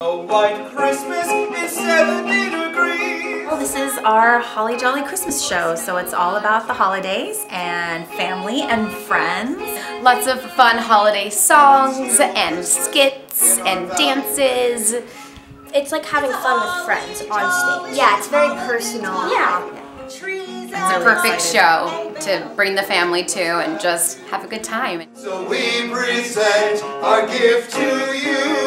A white Christmas is 70 degrees. Well, this is our Holly Jolly Christmas show, so it's all about the holidays and family and friends. Lots of fun holiday songs and skits and dances. It's like having fun with friends on stage. Yeah, it's very personal. Yeah. It's a perfect show to bring the family to and just have a good time. So we present our gift to you.